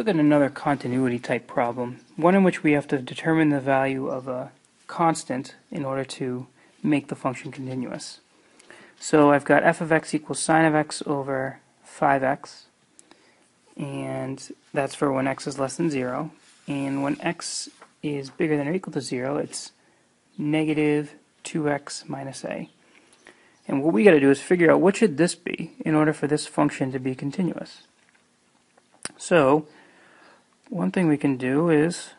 look at another continuity type problem, one in which we have to determine the value of a constant in order to make the function continuous. So I've got f of x equals sine of x over 5x, and that's for when x is less than 0. And when x is bigger than or equal to 0, it's negative 2x minus a. And what we got to do is figure out what should this be in order for this function to be continuous. So, one thing we can do is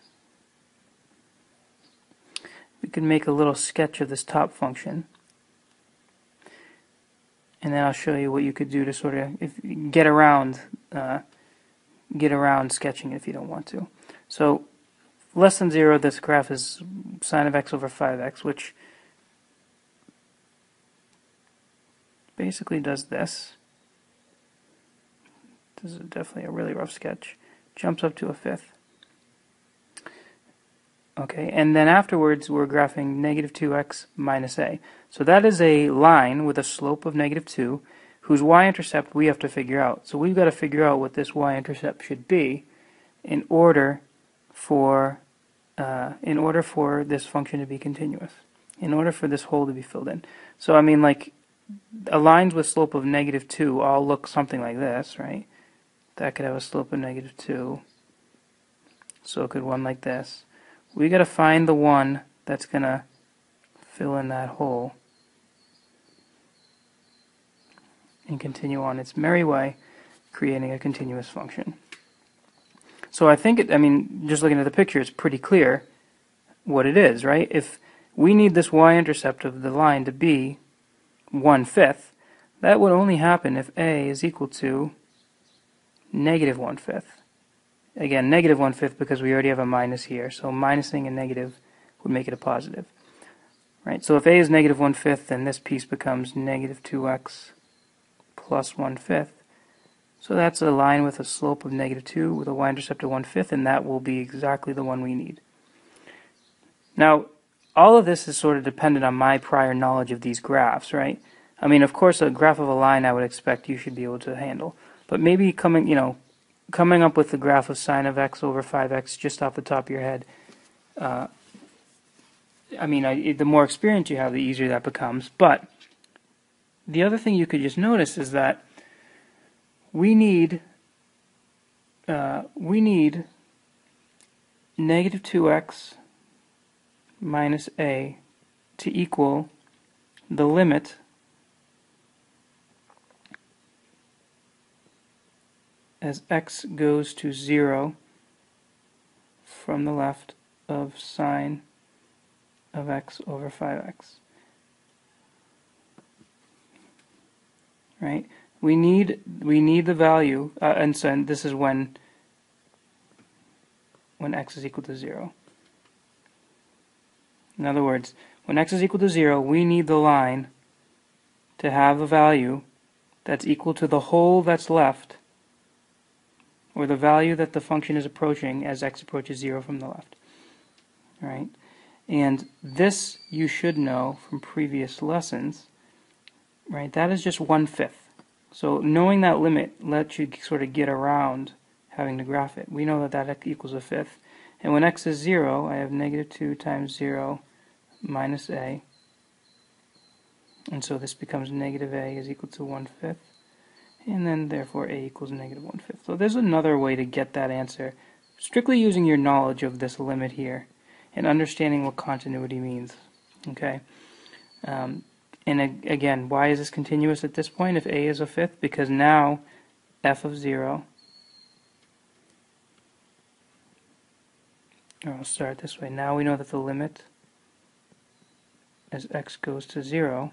we can make a little sketch of this top function. And then I'll show you what you could do to sort of if, get around uh, get around sketching if you don't want to. So less than 0, this graph is sine of x over 5x, which basically does this. This is definitely a really rough sketch. Jumps up to a fifth. Okay, and then afterwards we're graphing negative 2x minus a. So that is a line with a slope of negative 2 whose y-intercept we have to figure out. So we've got to figure out what this y-intercept should be in order for uh, in order for this function to be continuous, in order for this hole to be filled in. So I mean like lines with slope of negative 2 all look something like this, right? That could have a slope of negative 2. So could one like this. We got to find the one that's going to fill in that hole and continue on its merry way, creating a continuous function. So I think, it, I mean, just looking at the picture, it's pretty clear what it is, right? If we need this y-intercept of the line to be one-fifth, that would only happen if a is equal to negative one-fifth. Again, negative one-fifth because we already have a minus here, so minusing a negative would make it a positive. Right, so if a is negative one-fifth, then this piece becomes negative 2x plus one-fifth. So that's a line with a slope of negative 2 with a y-intercept of one-fifth, and that will be exactly the one we need. Now, all of this is sort of dependent on my prior knowledge of these graphs, right? I mean, of course, a graph of a line I would expect you should be able to handle. But maybe coming, you know, coming up with the graph of sine of x over 5x just off the top of your head, uh, I mean, I, the more experience you have, the easier that becomes. But the other thing you could just notice is that we need uh, we need negative 2x minus a to equal the limit as x goes to 0 from the left of sine of x over 5x. Right? We need we need the value, uh, and so and this is when when x is equal to 0. In other words, when x is equal to 0, we need the line to have a value that's equal to the hole that's left or the value that the function is approaching as x approaches 0 from the left. Right? And this you should know from previous lessons. Right? That is just one-fifth. So knowing that limit lets you sort of get around having to graph it. We know that that equals a fifth. And when x is 0, I have negative 2 times 0 minus a. And so this becomes negative a is equal to 1 fifth and then therefore a equals negative one-fifth. So there's another way to get that answer, strictly using your knowledge of this limit here and understanding what continuity means. Okay. Um, and again, why is this continuous at this point if a is a fifth? Because now f of 0, or I'll start this way. Now we know that the limit as x goes to 0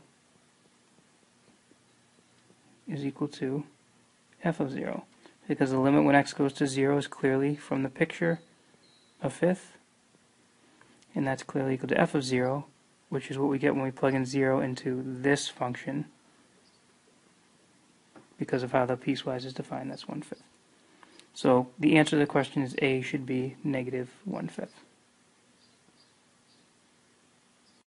is equal to f of 0 because the limit when x goes to 0 is clearly from the picture a fifth and that's clearly equal to f of 0 which is what we get when we plug in 0 into this function because of how the piecewise is defined that's one fifth. So the answer to the question is a should be negative one fifth.